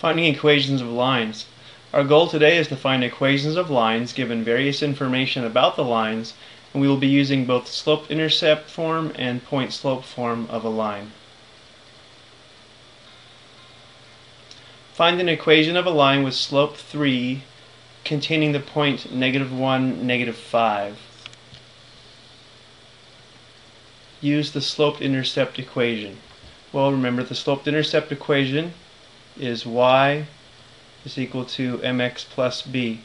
Finding equations of lines. Our goal today is to find equations of lines given various information about the lines and we will be using both slope-intercept form and point-slope form of a line. Find an equation of a line with slope 3 containing the point negative 1, negative 5. Use the slope-intercept equation. Well, remember the slope-intercept equation is y is equal to mx plus b.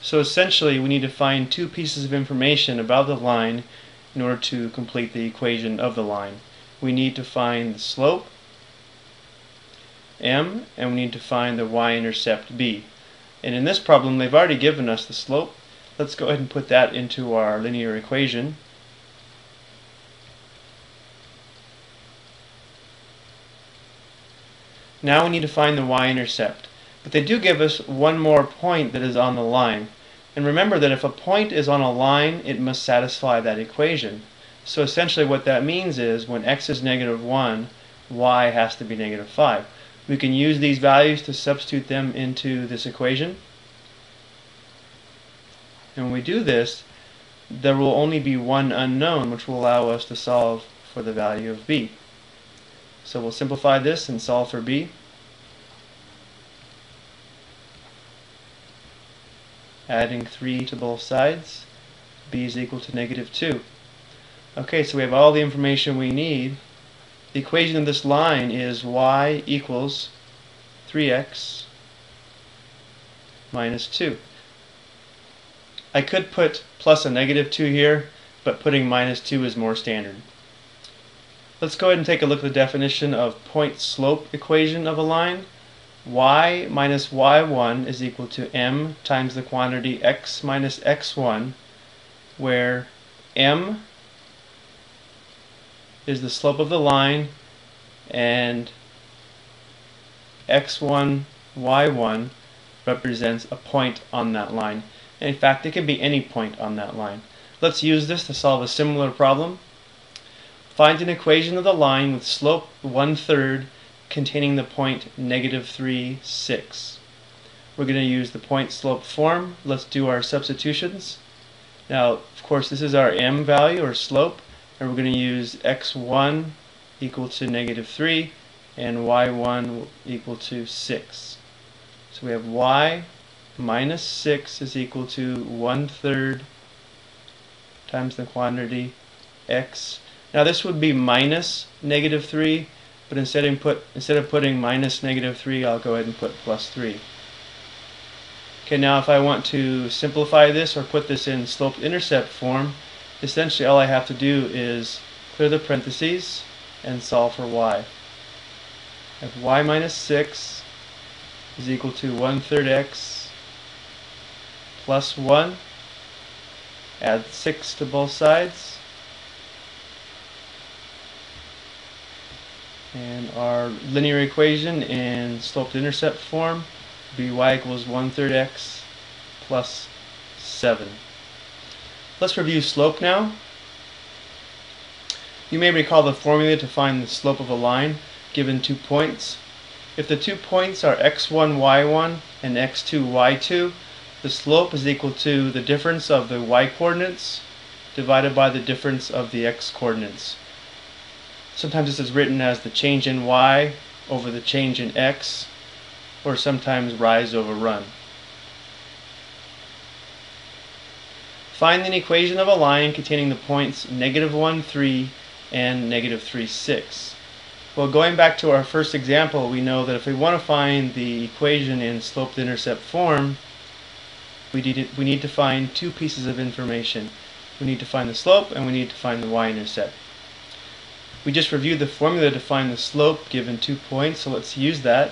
So essentially we need to find two pieces of information about the line in order to complete the equation of the line. We need to find the slope m and we need to find the y-intercept b. And in this problem they've already given us the slope. Let's go ahead and put that into our linear equation. Now we need to find the y-intercept. But they do give us one more point that is on the line. And remember that if a point is on a line, it must satisfy that equation. So essentially what that means is when x is negative 1, y has to be negative 5. We can use these values to substitute them into this equation. And when we do this, there will only be one unknown, which will allow us to solve for the value of b. So we'll simplify this and solve for b. Adding 3 to both sides, b is equal to negative 2. Okay, so we have all the information we need. The equation of this line is y equals 3x minus 2. I could put plus a negative 2 here, but putting minus 2 is more standard. Let's go ahead and take a look at the definition of point slope equation of a line. y minus y1 is equal to m times the quantity x minus x1 where m is the slope of the line and x1 y1 represents a point on that line. And in fact, it can be any point on that line. Let's use this to solve a similar problem. Find an equation of the line with slope one-third containing the point negative 3, 6. We're going to use the point slope form. Let's do our substitutions. Now, of course, this is our m value or slope, and we're going to use x1 equal to negative 3 and y1 equal to 6. So we have y minus 6 is equal to one-third times the quantity x now this would be minus negative 3, but instead instead of putting minus negative 3, I'll go ahead and put plus 3. Okay, now if I want to simplify this or put this in slope-intercept form, essentially all I have to do is clear the parentheses and solve for y. If y minus 6 is equal to 1 third x plus 1, add 6 to both sides, And our linear equation in slope-intercept form be y equals 1 third x plus 7. Let's review slope now. You may recall the formula to find the slope of a line given two points. If the two points are x1, y1 and x2, y2, the slope is equal to the difference of the y coordinates divided by the difference of the x coordinates. Sometimes this is written as the change in y over the change in x, or sometimes rise over run. Find an equation of a line containing the points negative 1, 3 and negative 3, 6. Well, going back to our first example, we know that if we want to find the equation in slope-intercept form, we need, to, we need to find two pieces of information. We need to find the slope and we need to find the y-intercept. We just reviewed the formula to find the slope given two points, so let's use that.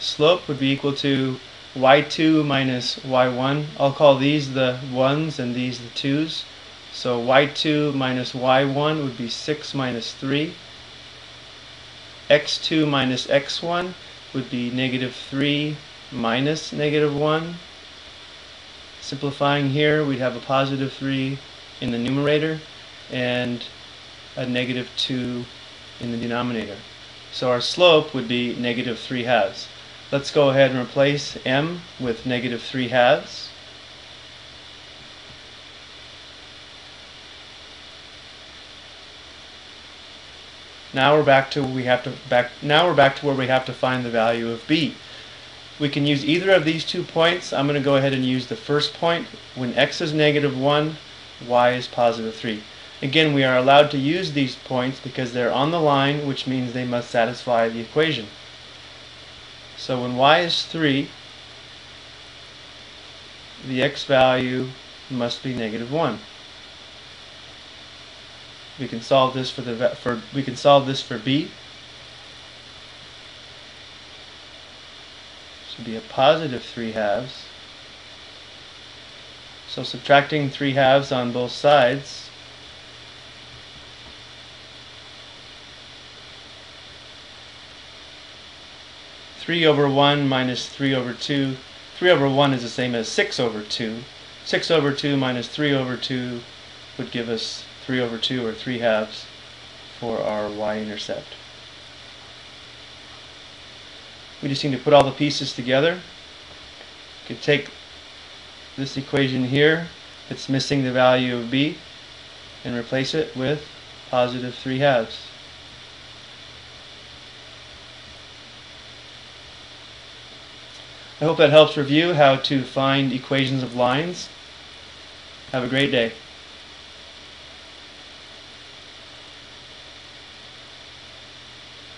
Slope would be equal to y2 minus y1. I'll call these the 1s and these the 2s. So y2 minus y1 would be 6 minus 3. x2 minus x1 would be negative 3 minus negative 1. Simplifying here, we'd have a positive 3 in the numerator, and a negative 2 in the denominator. So our slope would be negative 3 halves. Let's go ahead and replace m with negative 3 halves. Now we're back to we have to back now we're back to where we have to find the value of b. We can use either of these two points. I'm going to go ahead and use the first point. When x is negative 1, y is positive 3. Again, we are allowed to use these points because they're on the line, which means they must satisfy the equation. So when y is 3, the x value must be negative 1. We can solve this for the for we can solve this for b. Should be a positive 3 halves. So subtracting 3 halves on both sides 3 over 1 minus 3 over 2. 3 over 1 is the same as 6 over 2. 6 over 2 minus 3 over 2 would give us 3 over 2 or 3 halves for our y-intercept. We just need to put all the pieces together. You could take this equation here it's missing the value of b and replace it with positive 3 halves. I hope that helps review how to find equations of lines. Have a great day.